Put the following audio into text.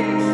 Six.